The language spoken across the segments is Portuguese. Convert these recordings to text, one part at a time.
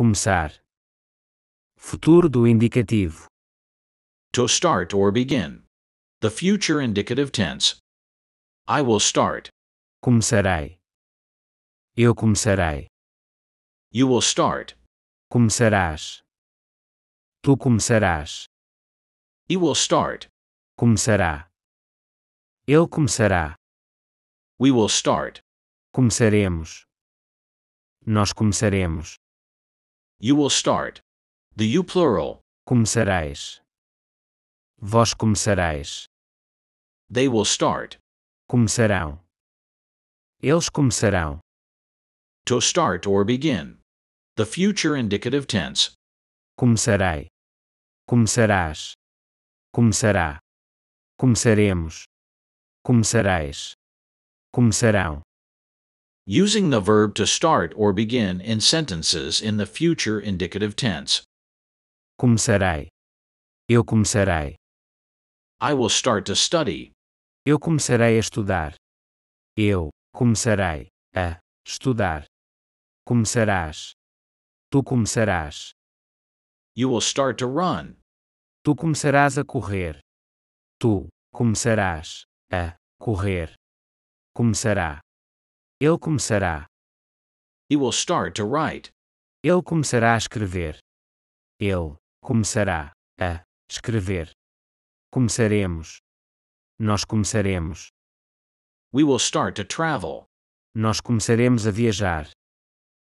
Começar. Futuro do indicativo. To start or begin. The future indicative tense. I will start. Começarei. Eu começarei. You will start. Começarás. Tu começarás. He will start. Começará. Ele começará. We will start. Começaremos. Nós começaremos. You will start. The you plural. Começareis. Vós começareis. They will start. Começarão. Eles começarão. To start or begin. The future indicative tense. Começarei. Começarás. Começará. Começaremos. Começareis. Começarão. Using the verb to start or begin in sentences in the future indicative tense. Começarei. Eu começarei. I will start to study. Eu começarei a estudar. Eu começarei a estudar. Começarás. Tu começarás. You will start to run. Tu começarás a correr. Tu começarás a correr. Começará. Ele começará. He will start to write. Ele começará a escrever. Ele começará a escrever. Começaremos. Nós começaremos. We will start to travel. Nós começaremos a viajar.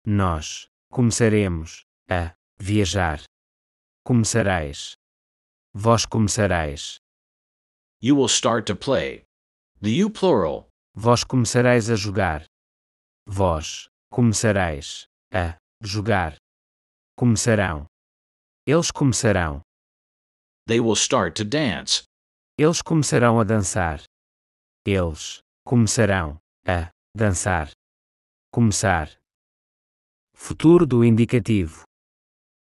Nós começaremos a viajar. Começareis. Vós começareis. You will start to play. The you plural. Vós começareis a jogar. Vós começareis a jogar. Começarão. Eles começarão. They will start to dance. Eles começarão a dançar. Eles começarão a dançar. Começar. Futuro do indicativo.